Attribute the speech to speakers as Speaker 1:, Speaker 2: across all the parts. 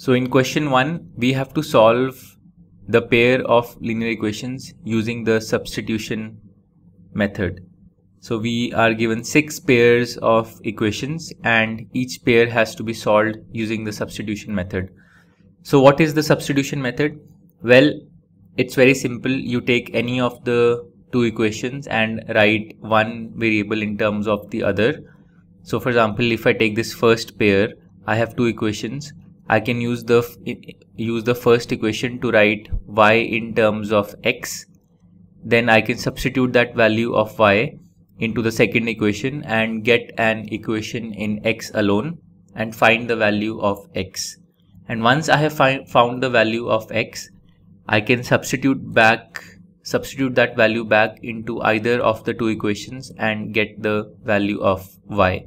Speaker 1: So in question 1, we have to solve the pair of linear equations using the substitution method. So we are given six pairs of equations and each pair has to be solved using the substitution method. So what is the substitution method? Well, it's very simple. You take any of the two equations and write one variable in terms of the other. So for example, if I take this first pair, I have two equations I can use the use the first equation to write y in terms of x. Then I can substitute that value of y into the second equation and get an equation in x alone and find the value of x. And once I have found the value of x I can substitute back substitute that value back into either of the two equations and get the value of y.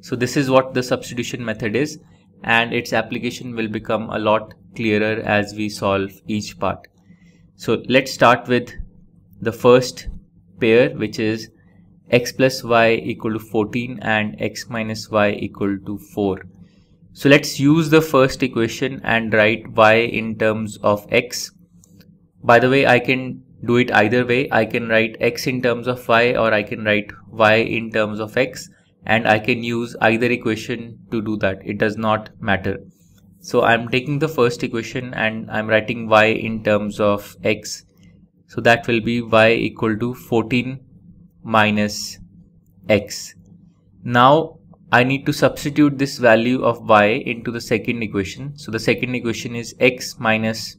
Speaker 1: So this is what the substitution method is and its application will become a lot clearer as we solve each part. So let's start with the first pair which is x plus y equal to 14 and x minus y equal to 4. So let's use the first equation and write y in terms of x. By the way, I can do it either way. I can write x in terms of y or I can write y in terms of x and I can use either equation to do that. It does not matter. So I'm taking the first equation and I'm writing y in terms of x. So that will be y equal to 14 minus x. Now I need to substitute this value of y into the second equation. So the second equation is x minus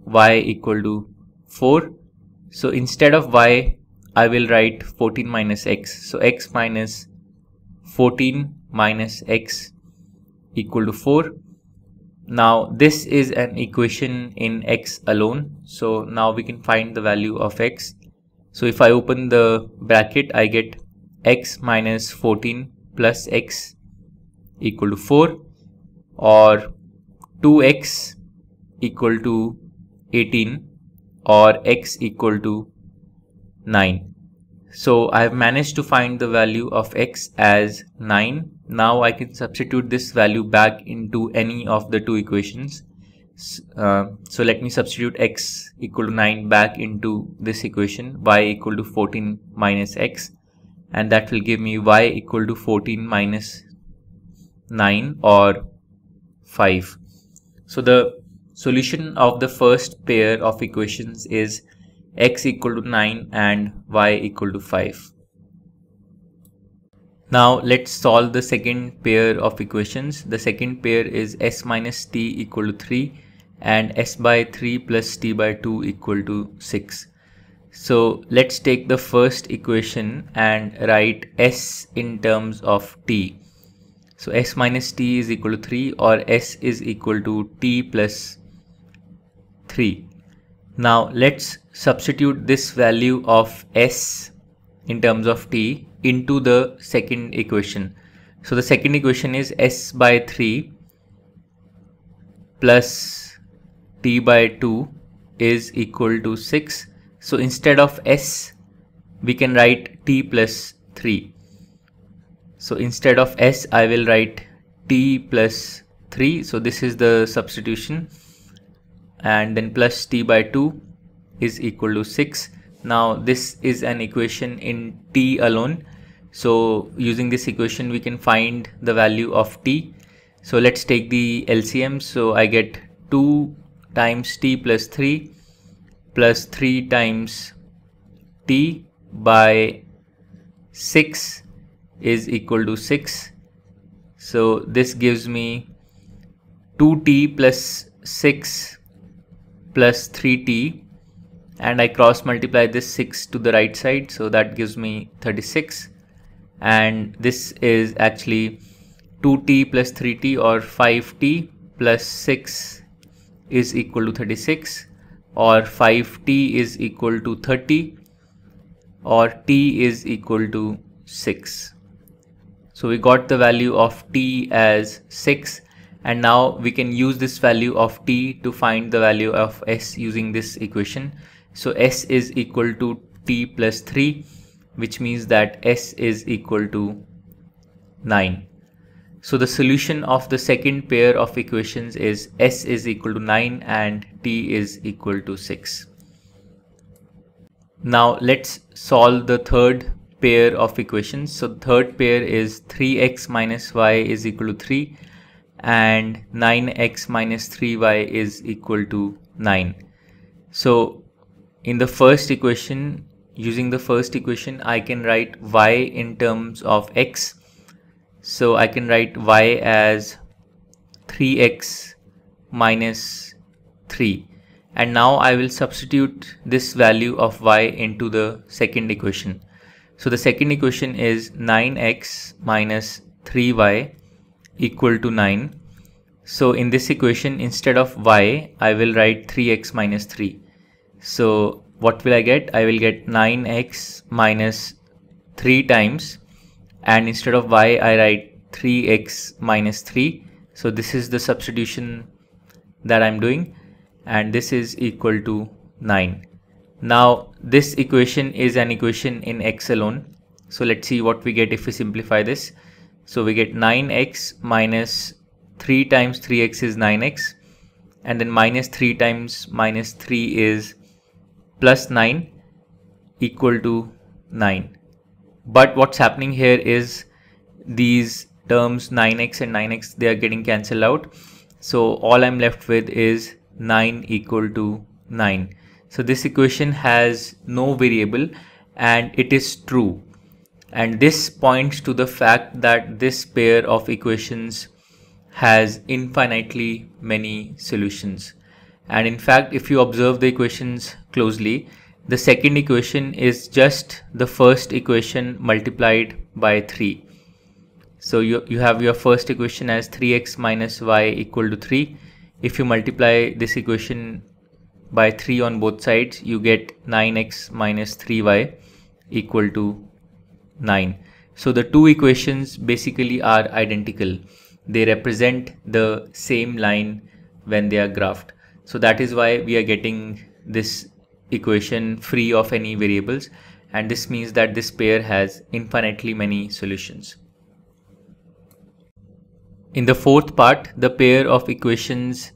Speaker 1: y equal to 4. So instead of y, I will write 14 minus x. So x minus 14 minus x equal to 4 now this is an equation in x alone. So now we can find the value of x. So if I open the bracket I get x minus 14 plus x equal to 4 or 2x equal to 18 or x equal to 9 so I have managed to find the value of x as 9. Now I can substitute this value back into any of the two equations. Uh, so let me substitute x equal to 9 back into this equation y equal to 14 minus x and that will give me y equal to 14 minus 9 or 5. So the solution of the first pair of equations is x equal to 9 and y equal to 5. Now let's solve the second pair of equations. The second pair is s minus t equal to 3 and s by 3 plus t by 2 equal to 6. So let's take the first equation and write s in terms of t. So s minus t is equal to 3 or s is equal to t plus 3. Now let's substitute this value of s in terms of t into the second equation. So the second equation is s by 3 plus t by 2 is equal to 6. So instead of s we can write t plus 3. So instead of s I will write t plus 3. So this is the substitution and then plus t by 2 is equal to 6 now this is an equation in t alone. So using this equation we can find the value of t. So let's take the LCM so I get 2 times t plus 3 plus 3 times t by 6 is equal to 6 so this gives me 2t plus 6 plus 3t and I cross multiply this 6 to the right side so that gives me 36 and this is actually 2t plus 3t or 5t plus 6 is equal to 36 or 5t is equal to 30 or t is equal to 6. So we got the value of t as 6 and now we can use this value of t to find the value of s using this equation. So s is equal to t plus 3 which means that s is equal to 9. So the solution of the second pair of equations is s is equal to 9 and t is equal to 6. Now let's solve the third pair of equations. So third pair is 3x minus y is equal to 3 and 9x minus 3y is equal to 9. So in the first equation, using the first equation, I can write y in terms of x so I can write y as 3x minus 3 and now I will substitute this value of y into the second equation. So the second equation is 9x minus 3y equal to 9. So in this equation instead of y I will write 3x minus 3. So what will I get? I will get 9x minus 3 times and instead of y I write 3x minus 3 so this is the substitution that I'm doing and this is equal to 9 now this equation is an equation in x alone so let's see what we get if we simplify this so we get 9x minus 3 times 3x is 9x and then minus 3 times minus 3 is plus 9 equal to 9 but what's happening here is these terms 9x and 9x they are getting cancelled out. So all I'm left with is 9 equal to 9 so this equation has no variable and it is true and this points to the fact that this pair of equations has infinitely many solutions and in fact if you observe the equations closely the second equation is just the first equation multiplied by 3. So you, you have your first equation as 3x minus y equal to 3. If you multiply this equation by 3 on both sides, you get 9x minus 3y equal to 9. So the two equations basically are identical. They represent the same line when they are graphed. So that is why we are getting this equation free of any variables and this means that this pair has infinitely many solutions. In the fourth part, the pair of equations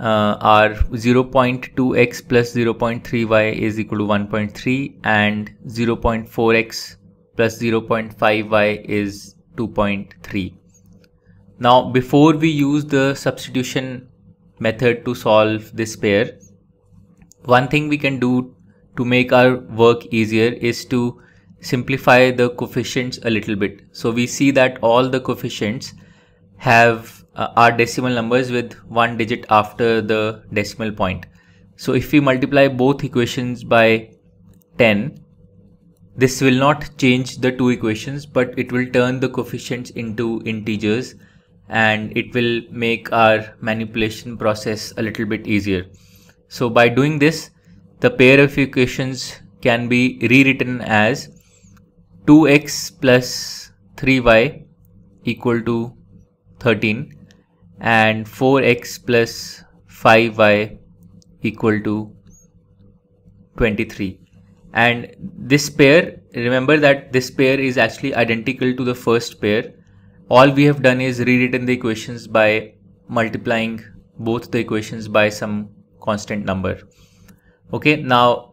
Speaker 1: uh, are 0.2x plus 0.3y is equal to 1.3 and 0.4x plus 0.5y is 2.3. Now before we use the substitution method to solve this pair, one thing we can do to make our work easier is to simplify the coefficients a little bit. So we see that all the coefficients have uh, are decimal numbers with one digit after the decimal point. So if we multiply both equations by 10, this will not change the two equations, but it will turn the coefficients into integers and it will make our manipulation process a little bit easier. So by doing this, the pair of equations can be rewritten as 2x plus 3y equal to 13 and 4x plus 5y equal to 23 and this pair remember that this pair is actually identical to the first pair. All we have done is rewritten the equations by multiplying both the equations by some constant number. Okay now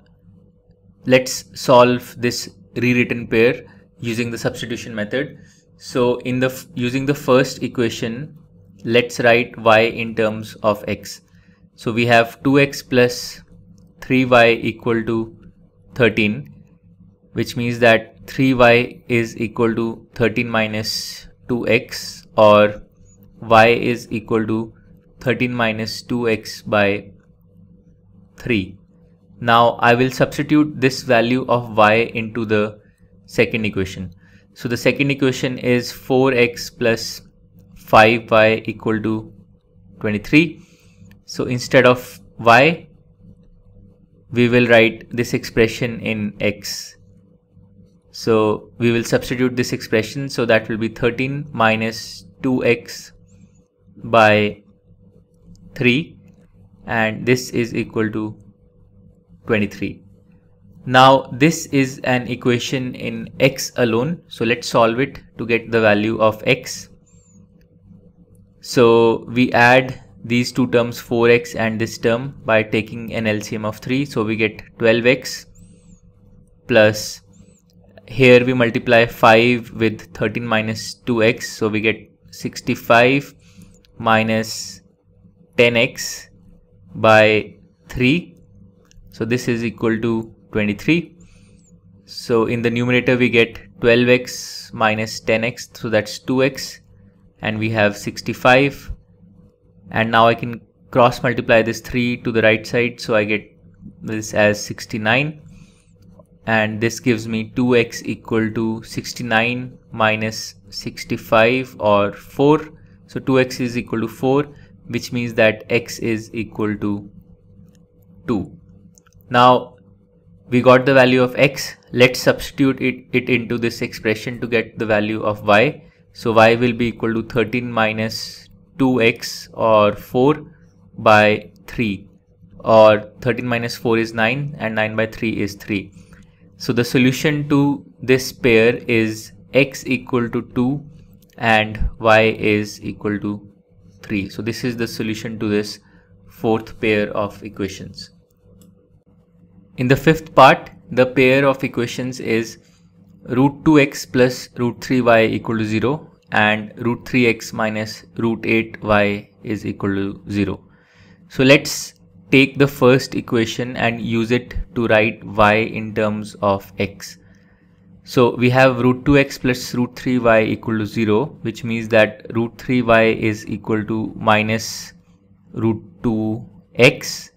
Speaker 1: let's solve this rewritten pair using the substitution method. So in the using the first equation let's write y in terms of x. So we have 2x plus 3y equal to 13 which means that 3y is equal to 13 minus 2x or y is equal to 13 minus 2x by 3. Now I will substitute this value of y into the second equation. So the second equation is 4x plus 5y equal to 23. So instead of y, we will write this expression in x. So we will substitute this expression. So that will be 13 minus 2x by 3 and this is equal to 23. Now this is an equation in x alone. So let's solve it to get the value of x. So we add these two terms 4x and this term by taking an LCM of 3. So we get 12x plus here we multiply 5 with 13 minus 2x. So we get 65 minus 10x by 3. So this is equal to 23. So in the numerator we get 12x minus 10x. So that's 2x and we have 65 and now I can cross multiply this 3 to the right side so I get this as 69 and this gives me 2x equal to 69 minus 65 or 4 so 2x is equal to 4 which means that x is equal to 2 now we got the value of x. Let's substitute it, it into this expression to get the value of y. So y will be equal to 13 minus 2x or 4 by 3 or 13 minus 4 is 9 and 9 by 3 is 3. So the solution to this pair is x equal to 2 and y is equal to 3. So this is the solution to this fourth pair of equations. In the fifth part, the pair of equations is root 2x plus root 3y equal to 0 and root 3x minus root 8y is equal to 0. So let's take the first equation and use it to write y in terms of x. So we have root 2x plus root 3y equal to 0 which means that root 3y is equal to minus root 2x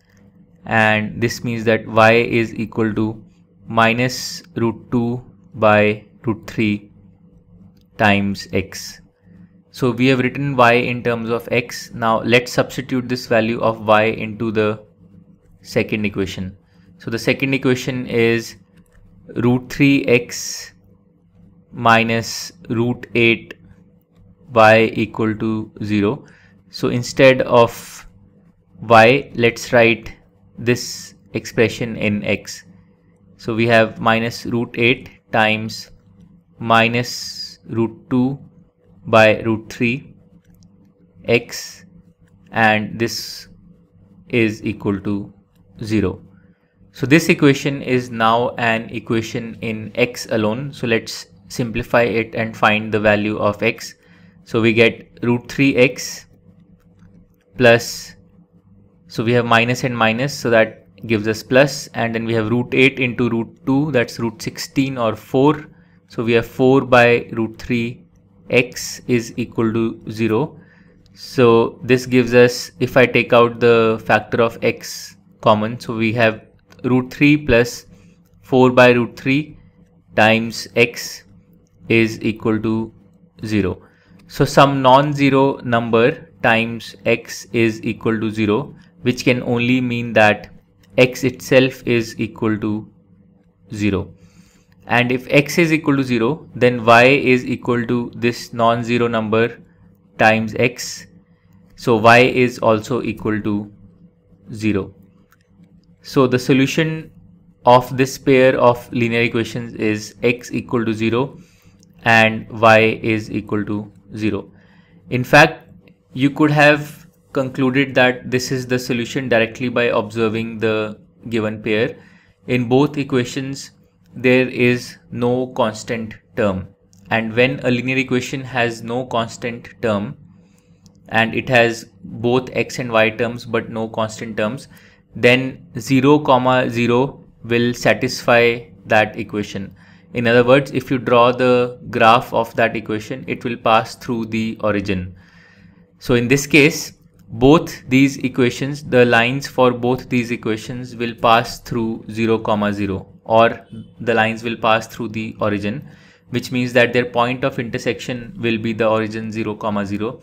Speaker 1: and this means that y is equal to minus root 2 by root 3 times x. So we have written y in terms of x. Now let's substitute this value of y into the second equation. So the second equation is root 3x minus root 8 y equal to 0. So instead of y, let's write this expression in x. So we have minus root 8 times minus root 2 by root 3 x and this is equal to 0. So this equation is now an equation in x alone. So let's simplify it and find the value of x. So we get root 3x plus, so we have minus and minus, so that gives us plus and then we have root 8 into root 2 that's root 16 or 4 so we have 4 by root 3 x is equal to 0. So this gives us, if I take out the factor of x common, so we have root 3 plus 4 by root 3 times x is equal to 0. So some non-zero number times x is equal to 0 which can only mean that x itself is equal to 0 and if x is equal to 0 then y is equal to this non-zero number times x. So y is also equal to 0 so the solution of this pair of linear equations is x equal to 0 and y is equal to 0 in fact you could have concluded that this is the solution directly by observing the given pair. In both equations there is no constant term. And when a linear equation has no constant term and it has both x and y terms but no constant terms then 0 comma 0 will satisfy that equation. In other words if you draw the graph of that equation it will pass through the origin. So in this case both these equations the lines for both these equations will pass through 0 comma 0 or the lines will pass through the origin which means that their point of intersection will be the origin 0 comma 0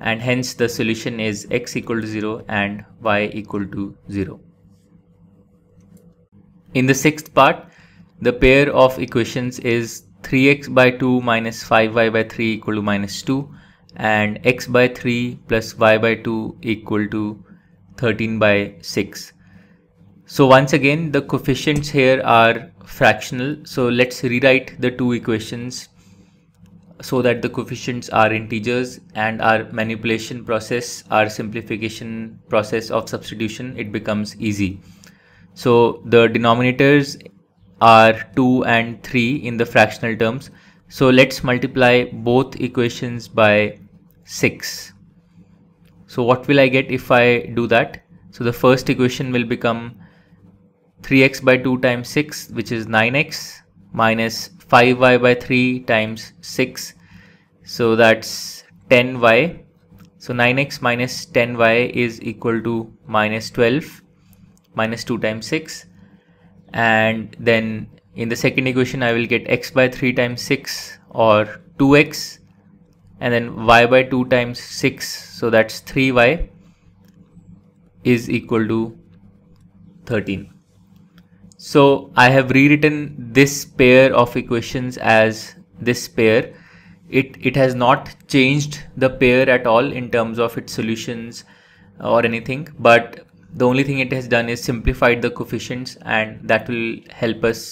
Speaker 1: and hence the solution is x equal to 0 and y equal to 0. In the sixth part the pair of equations is 3x by 2 minus 5y by 3 equal to minus 2 and x by 3 plus y by 2 equal to 13 by 6. So once again, the coefficients here are fractional. So let's rewrite the two equations so that the coefficients are integers and our manipulation process, our simplification process of substitution, it becomes easy. So the denominators are 2 and 3 in the fractional terms. So let's multiply both equations by 6. So what will I get if I do that? So the first equation will become 3x by 2 times 6 which is 9x minus 5y by 3 times 6 so that's 10y so 9x minus 10y is equal to minus 12 minus 2 times 6 and then in the second equation I will get x by 3 times 6 or 2x and then y by 2 times 6 so that's 3y is equal to 13 so I have rewritten this pair of equations as this pair. It it has not changed the pair at all in terms of its solutions or anything but the only thing it has done is simplified the coefficients and that will help us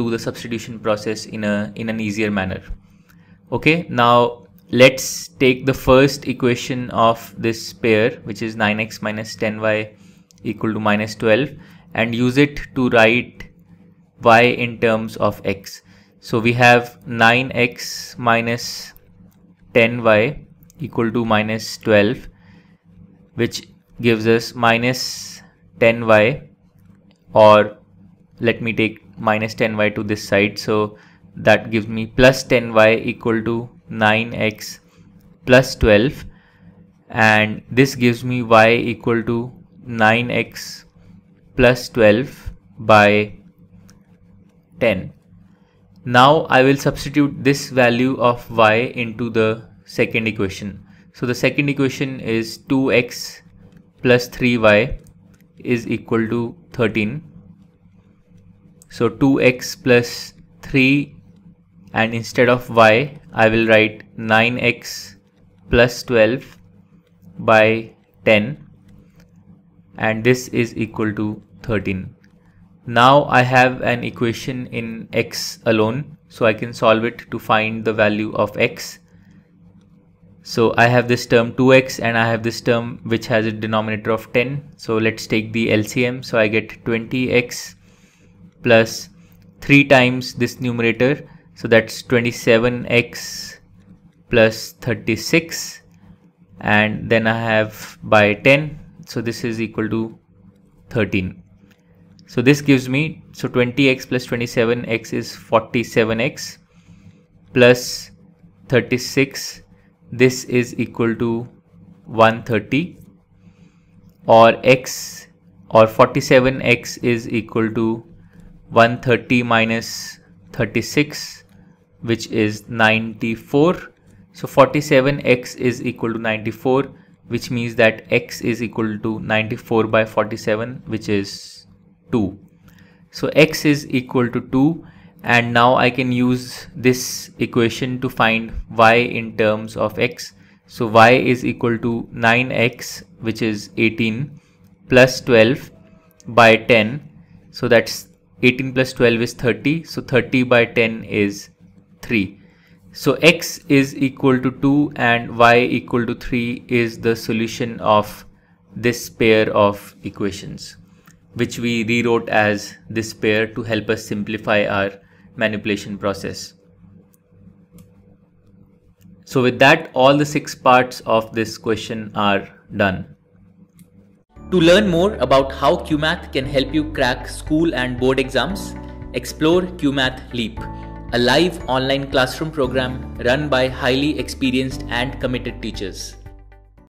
Speaker 1: do the substitution process in a in an easier manner. Okay now let's take the first equation of this pair which is 9x minus 10y equal to minus 12 and use it to write y in terms of x. So we have 9x minus 10y equal to minus 12 which gives us minus 10y or let me take minus 10y to this side. So that gives me plus 10y equal to 9x plus 12 and this gives me y equal to 9x plus 12 by 10 now I will substitute this value of y into the second equation. So the second equation is 2x plus 3y is equal to 13. So 2x plus 3 and instead of y I will write 9x plus 12 by 10 and this is equal to 13. Now I have an equation in x alone, so I can solve it to find the value of x. So I have this term 2x and I have this term which has a denominator of 10. So let's take the LCM. So I get 20x plus 3 times this numerator. So that's 27x plus 36 and then I have by 10. So this is equal to 13. So this gives me, so 20x plus 27x is 47x plus 36. This is equal to 130 or x or 47x is equal to 130 minus 36 which is 94. So 47x is equal to 94 which means that x is equal to 94 by 47 which is 2 so x is equal to 2 and now I can use this equation to find y in terms of x. So y is equal to 9x which is 18 plus 12 by 10 so that's 18 plus 12 is 30 so 30 by 10 is 3 so x is equal to 2 and y equal to 3 is the solution of this pair of equations which we rewrote as this pair to help us simplify our manipulation process. So with that, all the six parts of this question are done. To learn more about how Cuemath can help you crack school and board exams, explore Cuemath Leap, a live online classroom program run by highly experienced and committed teachers.